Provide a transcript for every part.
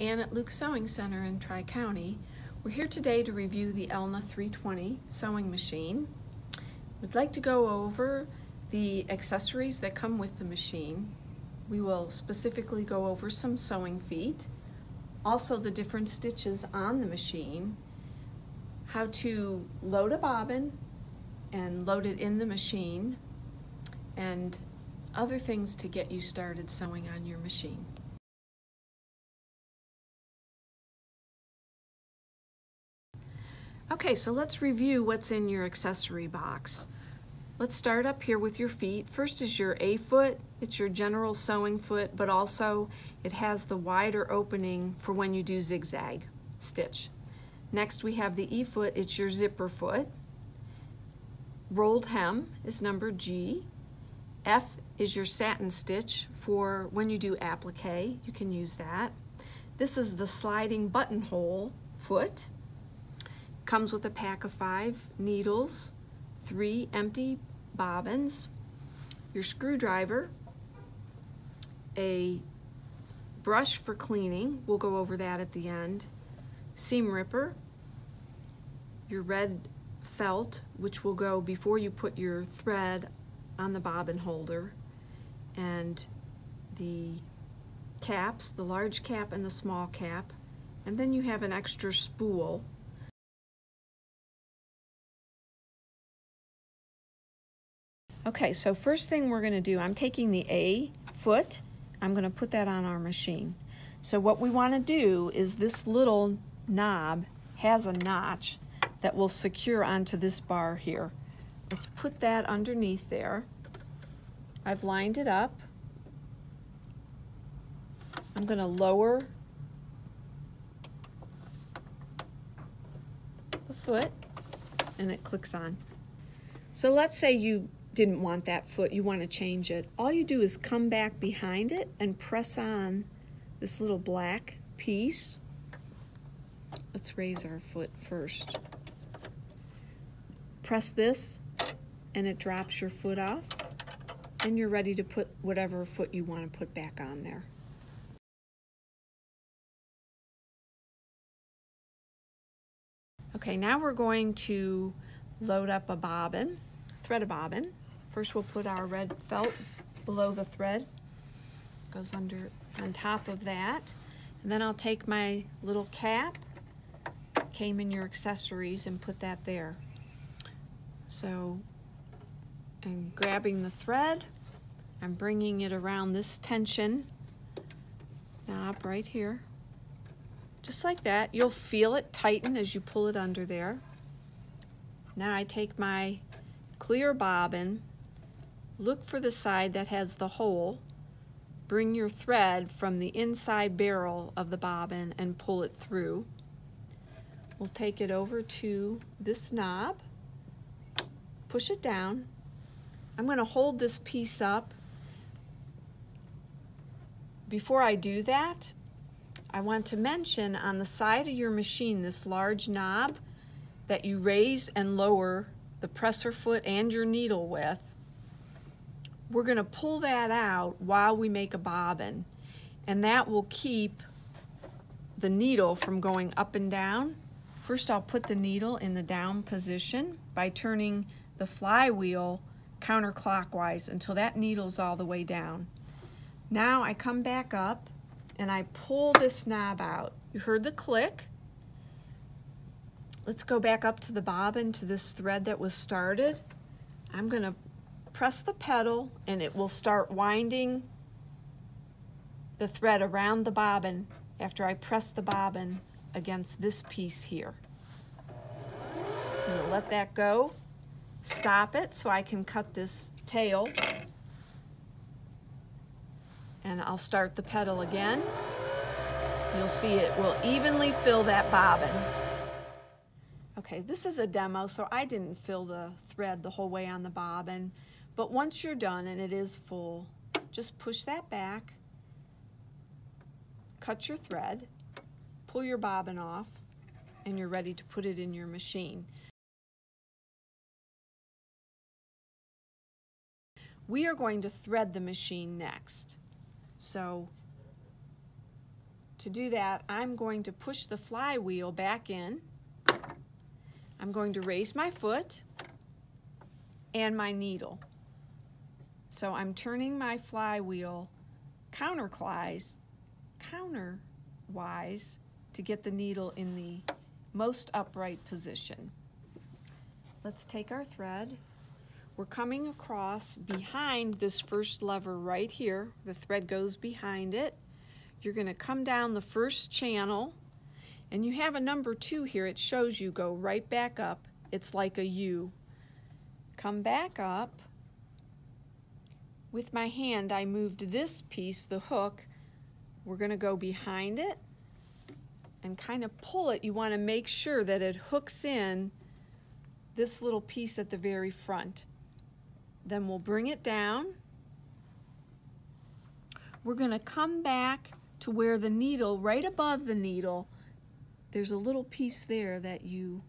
Anne at Luke Sewing Center in Tri-County. We're here today to review the Elna 320 sewing machine. We'd like to go over the accessories that come with the machine. We will specifically go over some sewing feet, also the different stitches on the machine, how to load a bobbin and load it in the machine, and other things to get you started sewing on your machine. Okay, so let's review what's in your accessory box. Let's start up here with your feet. First is your A foot. It's your general sewing foot, but also it has the wider opening for when you do zigzag stitch. Next we have the E foot. It's your zipper foot. Rolled hem is number G. F is your satin stitch for when you do applique. You can use that. This is the sliding buttonhole foot. Comes with a pack of five needles, three empty bobbins, your screwdriver, a brush for cleaning, we'll go over that at the end, seam ripper, your red felt, which will go before you put your thread on the bobbin holder, and the caps, the large cap and the small cap, and then you have an extra spool Okay, so first thing we're going to do, I'm taking the A foot, I'm going to put that on our machine. So what we want to do is this little knob has a notch that will secure onto this bar here. Let's put that underneath there. I've lined it up. I'm going to lower the foot and it clicks on. So let's say you didn't want that foot, you want to change it, all you do is come back behind it and press on this little black piece. Let's raise our foot first. Press this and it drops your foot off and you're ready to put whatever foot you want to put back on there. Okay, now we're going to load up a bobbin, thread a bobbin. First we'll put our red felt below the thread. Goes under on top of that. And then I'll take my little cap, came in your accessories, and put that there. So, and grabbing the thread, I'm bringing it around this tension knob right here. Just like that. You'll feel it tighten as you pull it under there. Now I take my clear bobbin Look for the side that has the hole. Bring your thread from the inside barrel of the bobbin and pull it through. We'll take it over to this knob, push it down. I'm going to hold this piece up. Before I do that, I want to mention on the side of your machine this large knob that you raise and lower the presser foot and your needle with we're going to pull that out while we make a bobbin and that will keep the needle from going up and down. First I'll put the needle in the down position by turning the flywheel counterclockwise until that needle's all the way down. Now I come back up and I pull this knob out. You heard the click. Let's go back up to the bobbin to this thread that was started. I'm going to press the pedal and it will start winding the thread around the bobbin after I press the bobbin against this piece here. I'm to let that go, stop it so I can cut this tail, and I'll start the pedal again. You'll see it will evenly fill that bobbin. Okay, this is a demo, so I didn't fill the thread the whole way on the bobbin. But once you're done and it is full, just push that back, cut your thread, pull your bobbin off, and you're ready to put it in your machine. We are going to thread the machine next. So To do that, I'm going to push the flywheel back in. I'm going to raise my foot and my needle. So I'm turning my flywheel counterclockwise, counterwise to get the needle in the most upright position. Let's take our thread. We're coming across behind this first lever right here. The thread goes behind it. You're going to come down the first channel and you have a number two here. It shows you go right back up. It's like a U. Come back up. With my hand, I moved this piece, the hook. We're going to go behind it and kind of pull it. You want to make sure that it hooks in this little piece at the very front. Then we'll bring it down. We're going to come back to where the needle, right above the needle, there's a little piece there that you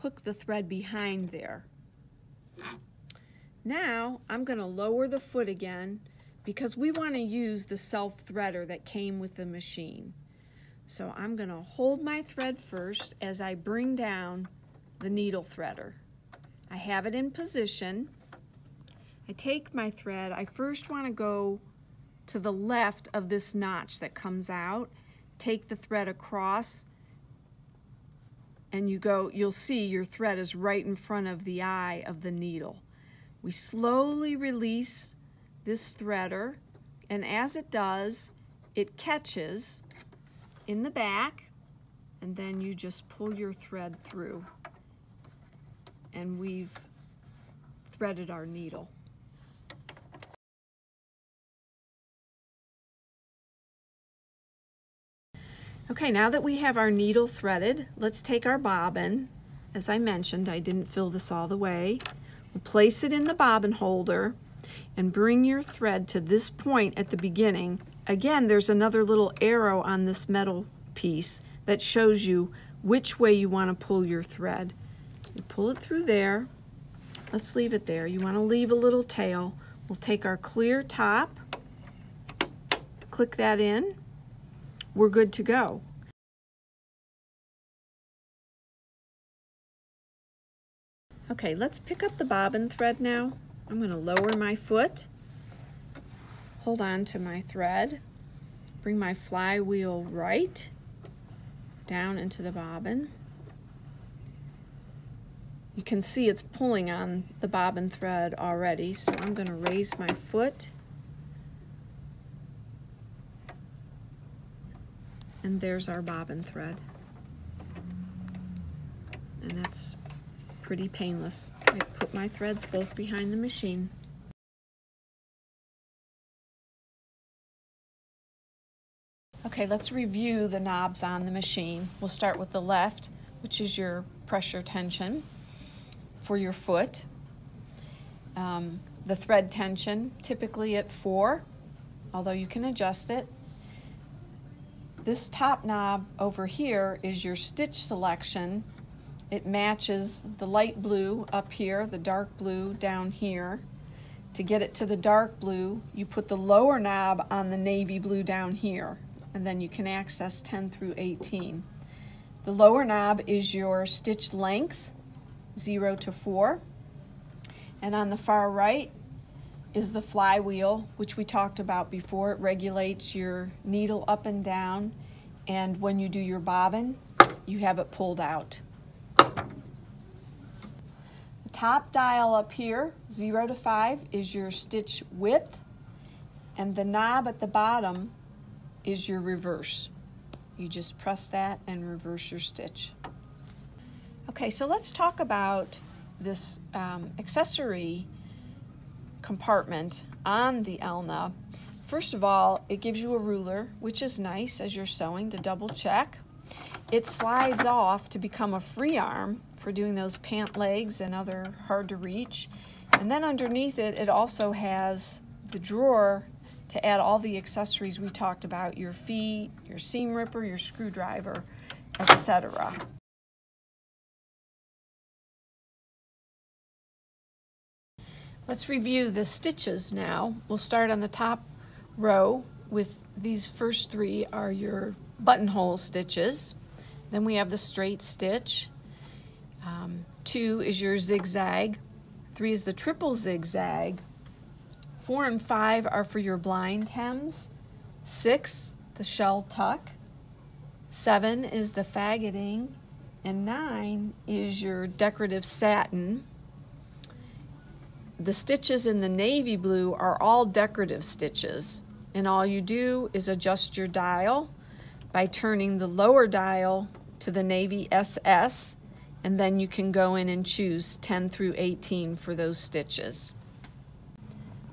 hook the thread behind there. Now I'm going to lower the foot again because we want to use the self-threader that came with the machine. So I'm going to hold my thread first as I bring down the needle threader. I have it in position. I take my thread. I first want to go to the left of this notch that comes out. Take the thread across and you go, you'll see your thread is right in front of the eye of the needle. We slowly release this threader and as it does, it catches in the back and then you just pull your thread through and we've threaded our needle. Okay, now that we have our needle threaded, let's take our bobbin. As I mentioned, I didn't fill this all the way. Place it in the bobbin holder and bring your thread to this point at the beginning. Again, there's another little arrow on this metal piece that shows you which way you want to pull your thread. You pull it through there. Let's leave it there. You want to leave a little tail. We'll take our clear top, click that in. We're good to go. Okay, let's pick up the bobbin thread now. I'm going to lower my foot, hold on to my thread, bring my flywheel right down into the bobbin. You can see it's pulling on the bobbin thread already, so I'm going to raise my foot. And there's our bobbin thread. And that's pretty painless. I put my threads both behind the machine. Okay, let's review the knobs on the machine. We'll start with the left, which is your pressure tension for your foot. Um, the thread tension, typically at four, although you can adjust it. This top knob over here is your stitch selection. It matches the light blue up here, the dark blue down here. To get it to the dark blue, you put the lower knob on the navy blue down here, and then you can access 10 through 18. The lower knob is your stitch length, 0 to 4. And on the far right is the flywheel, which we talked about before. It regulates your needle up and down, and when you do your bobbin, you have it pulled out. Top dial up here, 0 to 5, is your stitch width, and the knob at the bottom is your reverse. You just press that and reverse your stitch. Okay, so let's talk about this um, accessory compartment on the Elna. First of all, it gives you a ruler, which is nice as you're sewing to double check. It slides off to become a free arm for doing those pant legs and other hard to reach. And then underneath it, it also has the drawer to add all the accessories we talked about, your feet, your seam ripper, your screwdriver, etc. Let's review the stitches now. We'll start on the top row with these first three are your buttonhole stitches. Then we have the straight stitch. Um, two is your zigzag. Three is the triple zigzag. Four and five are for your blind hems. Six, the shell tuck. Seven is the faggoting. And nine is your decorative satin. The stitches in the navy blue are all decorative stitches and all you do is adjust your dial by turning the lower dial to the Navy SS and then you can go in and choose 10 through 18 for those stitches.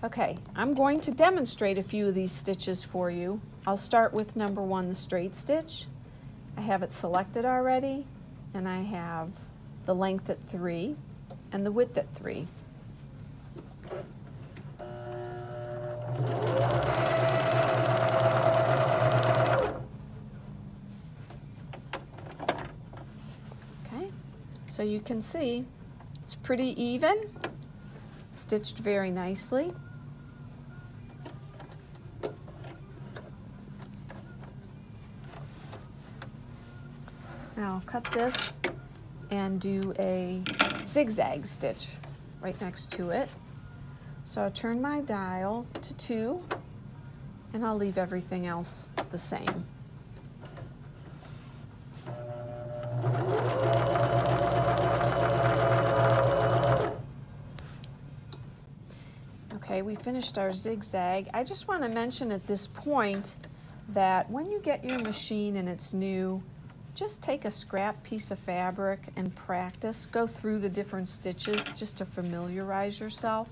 Okay, I'm going to demonstrate a few of these stitches for you. I'll start with number one, the straight stitch. I have it selected already and I have the length at three and the width at three. So you can see it's pretty even, stitched very nicely. Now I'll cut this and do a zigzag stitch right next to it. So I'll turn my dial to two and I'll leave everything else the same. Okay, we finished our zigzag. I just want to mention at this point that when you get your machine and it's new, just take a scrap piece of fabric and practice. Go through the different stitches just to familiarize yourself.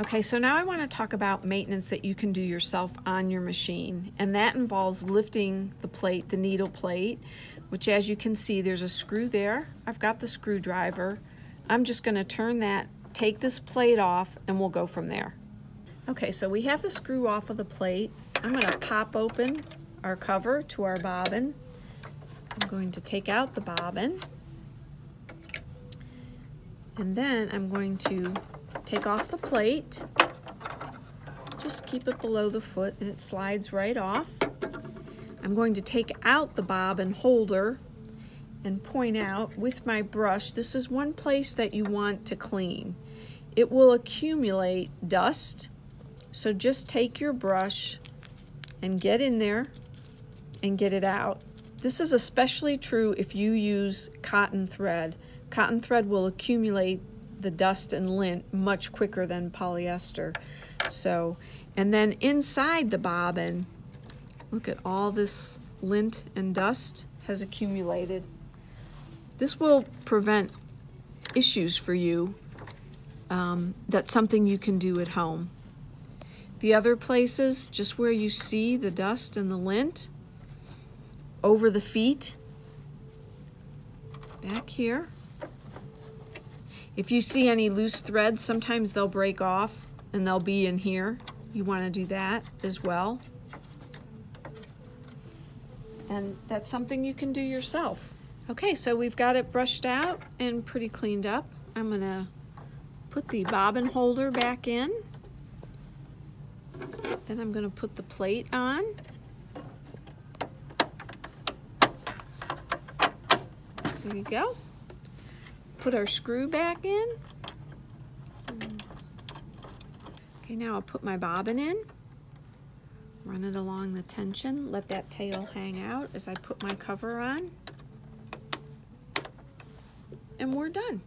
Okay, so now I want to talk about maintenance that you can do yourself on your machine. And that involves lifting the plate, the needle plate, which as you can see, there's a screw there. I've got the screwdriver. I'm just gonna turn that, take this plate off, and we'll go from there. Okay, so we have the screw off of the plate. I'm gonna pop open our cover to our bobbin. I'm going to take out the bobbin. And then I'm going to take off the plate. Just keep it below the foot and it slides right off. I'm going to take out the bobbin holder and point out with my brush, this is one place that you want to clean. It will accumulate dust, so just take your brush and get in there and get it out. This is especially true if you use cotton thread. Cotton thread will accumulate the dust and lint much quicker than polyester. So, and then inside the bobbin, Look at all this lint and dust has accumulated. This will prevent issues for you. Um, that's something you can do at home. The other places, just where you see the dust and the lint, over the feet, back here. If you see any loose threads, sometimes they'll break off and they'll be in here. You want to do that as well and that's something you can do yourself. Okay, so we've got it brushed out and pretty cleaned up. I'm gonna put the bobbin holder back in. Then I'm gonna put the plate on. There you go. Put our screw back in. Okay, now I'll put my bobbin in. Run it along the tension, let that tail hang out as I put my cover on. And we're done.